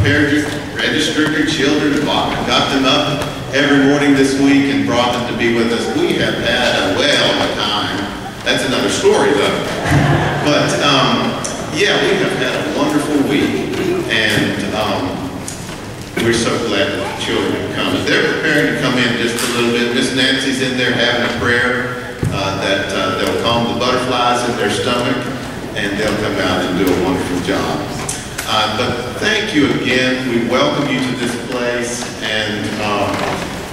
prepared registered your children, got them up every morning this week and brought them to be with us. We have had a whale of a time. That's another story though. But, um, yeah, we have had a wonderful week and, um, we're so glad that the children have come. They're preparing to come in just a little bit. Miss Nancy's in there having a prayer uh, that uh, they'll calm the butterflies in their stomach and they'll come out and do a wonderful job. Uh, But thank you again. We welcome you to this place and um,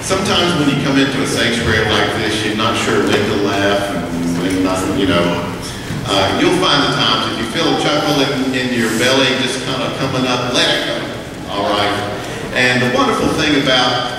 sometimes when you come into a sanctuary like this, you're not sure when to laugh and when not, you know. Uh, You'll find the times if you feel a chuckle in, in your belly just kind of coming up, let it go, all right? And the wonderful thing about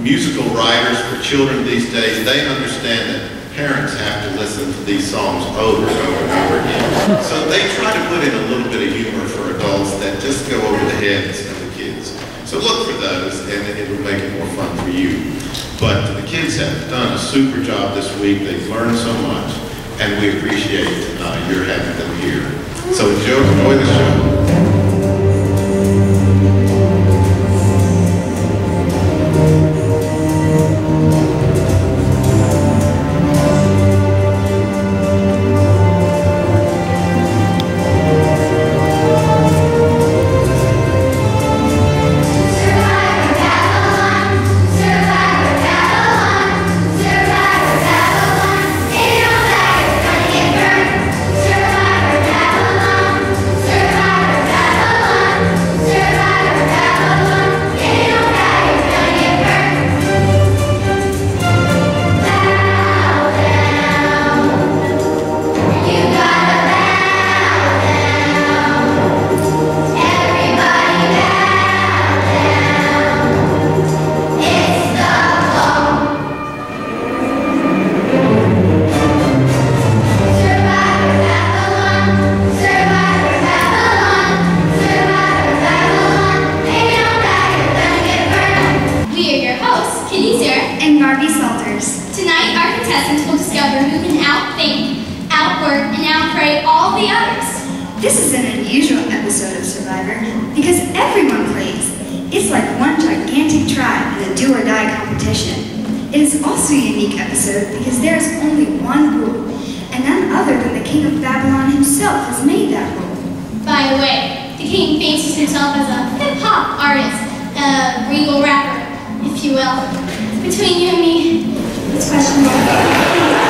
musical writers for children these days, they understand that parents have to listen to these songs over and over and over again. So they try to put in a little bit of humor for adults that just go over the heads of the kids. So look for those and it will make it more fun for you. But the kids have done a super job this week. They've learned so much and we appreciate uh, your having them here. So enjoy, enjoy the show. By the way, the king fancies himself as a hip-hop artist, a regal rapper, if you will. Between you and me, it's questionable.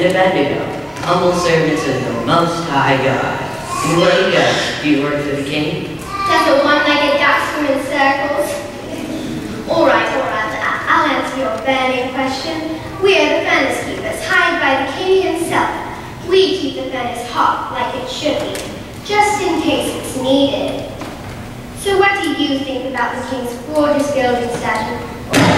and Abednego, humble servants of the Most High God. You way to. Do you work for the king? That's a one-legged dachshund in circles. all right, all right. I'll answer your burning question. We are the furnace keepers, hired by the king himself. We keep the furnace hot like it should be, just in case it's needed. So what do you think about the king's gorgeous golden statue?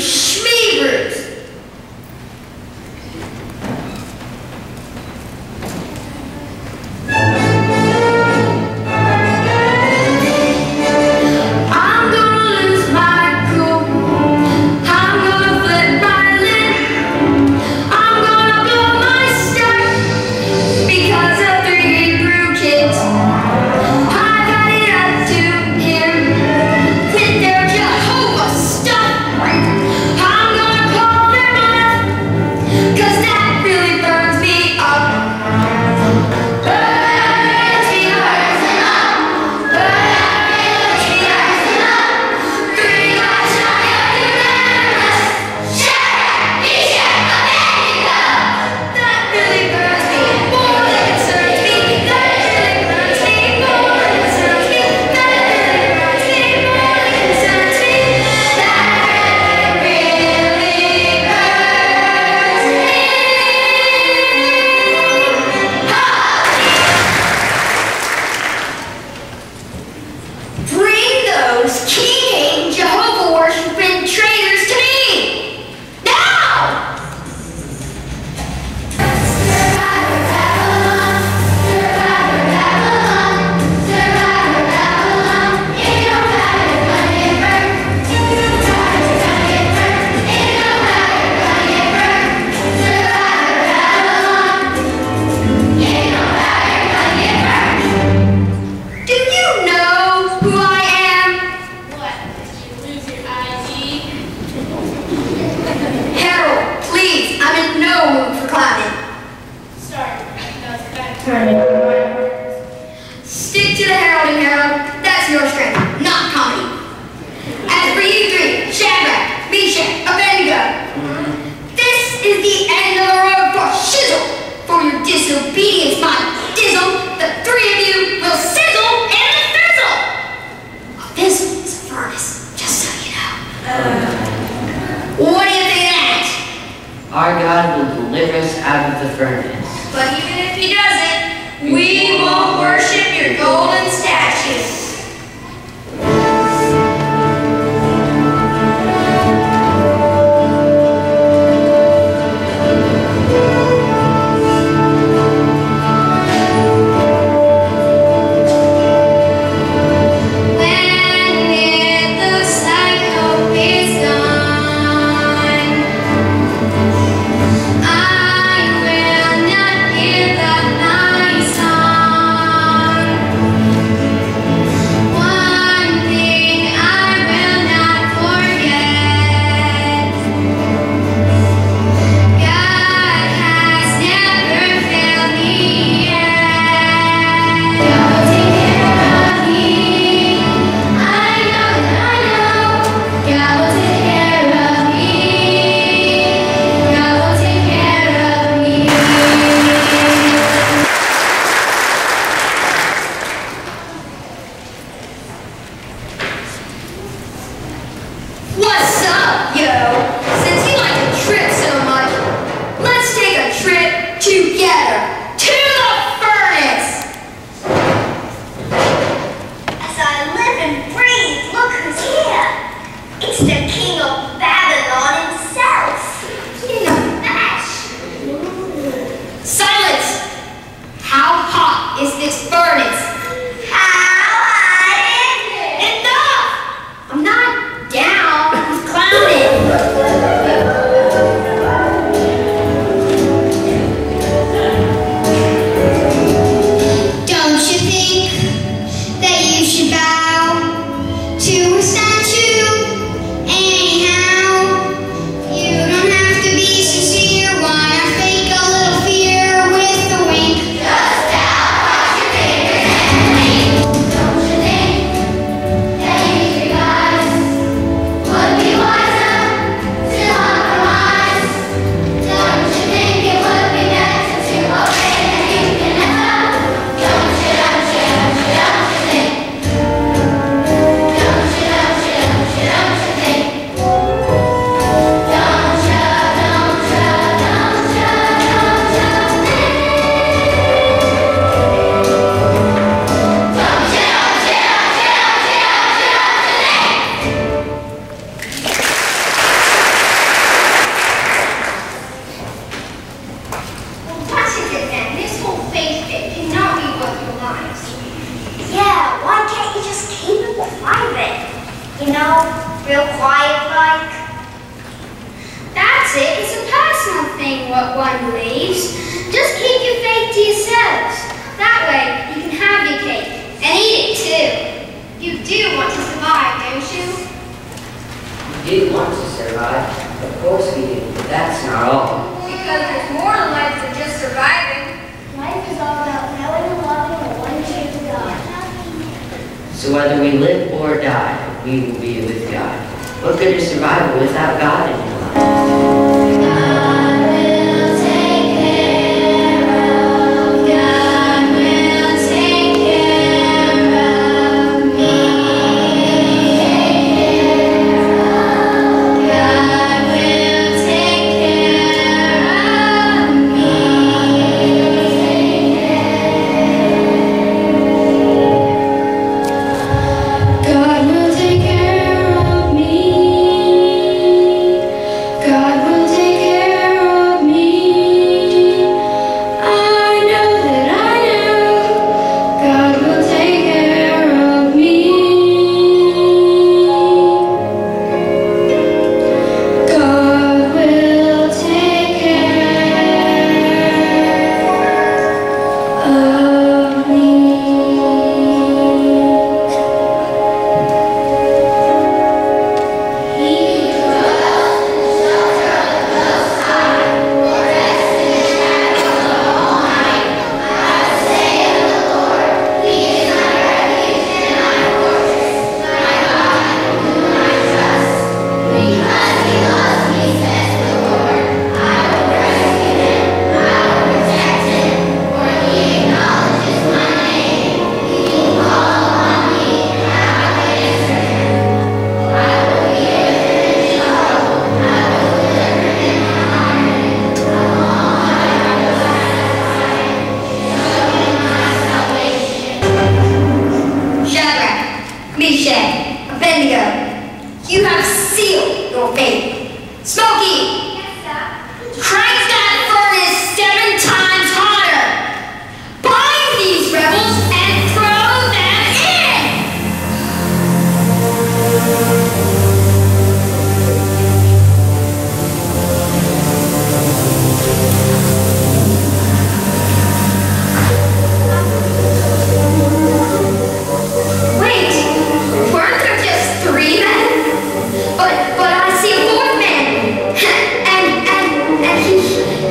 shh. at all. Because there's more to life than just surviving. Life is all about knowing and loving the one true God. So whether we live or die, we will be with God. What good is survival without God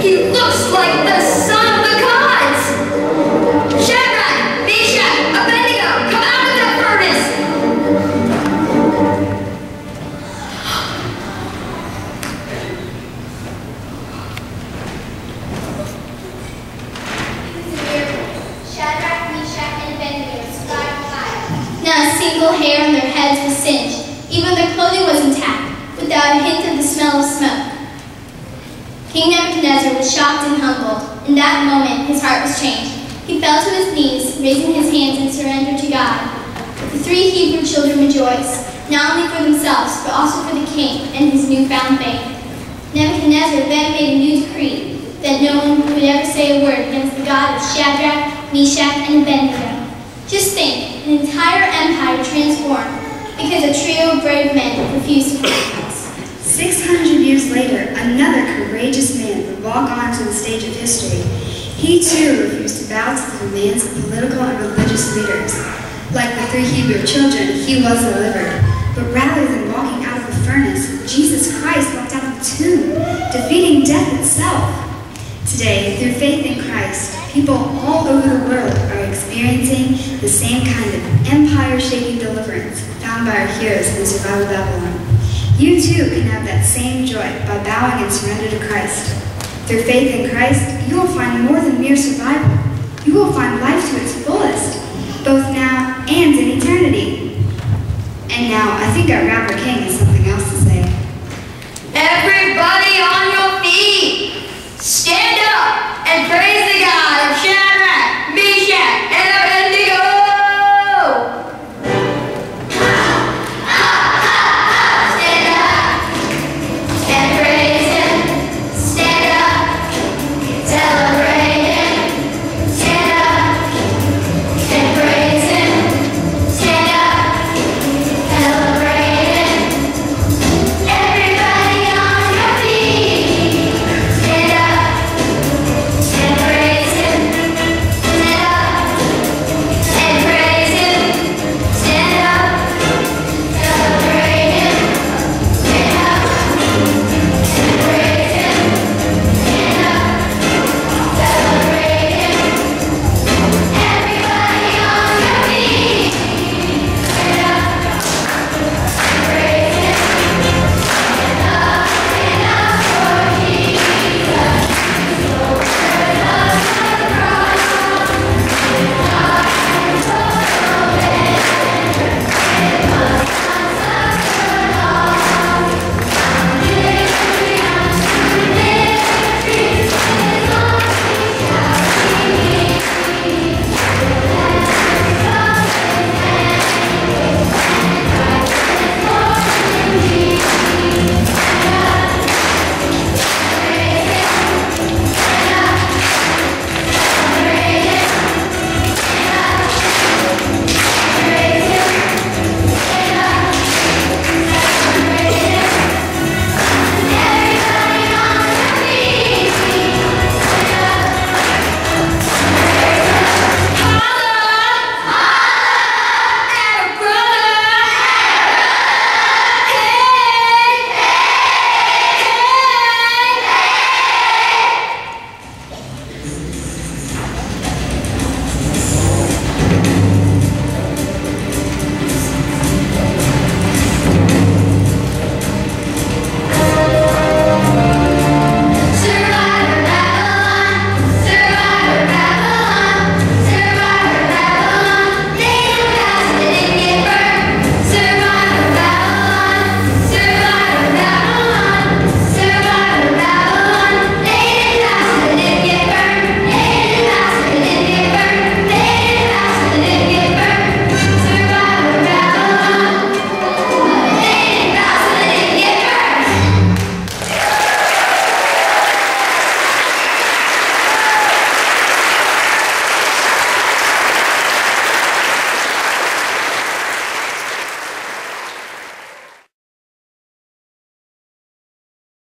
he looks like the king and his newfound fame. Nebuchadnezzar then made a new decree that no one would ever say a word against the God of Shadrach, Meshach, and Abednego. Just think, an entire empire transformed because a trio of brave men refused to compromise. 600 years later, another courageous man would walk onto the stage of history. He too refused to bow to the demands of political and religious leaders. Like the three Hebrew children, he was delivered. But rather than walking furnace, Jesus Christ walked out of the tomb, defeating death itself. Today, through faith in Christ, people all over the world are experiencing the same kind of empire-shaking deliverance found by our heroes in the survival of Babylon. You too can have that same joy by bowing in surrender to Christ. Through faith in Christ, you will find more than mere survival. You will find life to its fullest, both now and in eternity. And now, I think our rapper king something Everybody on your feet. Stand up and praise the